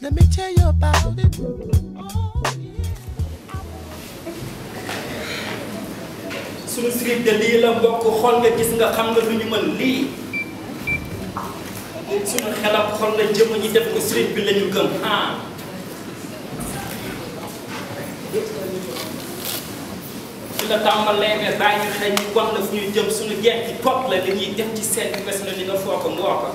Let me tell you about it. suñu script de lii la mbokk xool nga gis nga xam nga lu ñu mën lii suñu xelam xool na jëmm ñi def ko script bi la ñu gëm ah fi la tàmbalee ne bàyyi ñu xel ñu bon la fu ñuy jëm suñu jeex ci pot la li ñuy def ci seen bés na li nga foo ko moo ko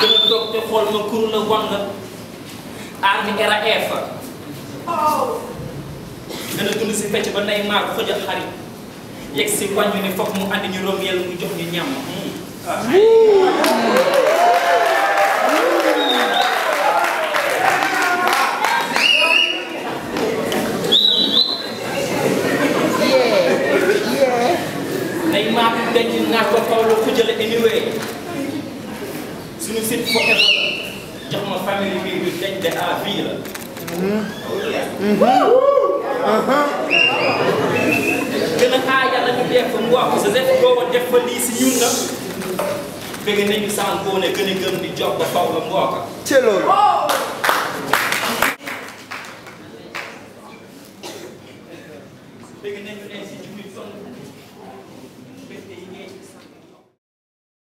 gën a toog te xool ma kuru la wan la aar mi era eefa gën a dund si fecc ba nay maar ko jël xarit yegg si koñ bi ne foog mu andi ñu romb yàlla mu jox ñu ñam. nay maa ko denc naa ko kaw la ku jële anyway suñu site forever jox ma famille bi bi denc de à vie la. gën a xaar yàlla ñu def mu wax ko sa def boo ko def fa lii si ñun na bëgg nañu saan boo ne gën a gëm di jox ko faw la mu wax ko ci loolu bëgg nañu ne si junni sonn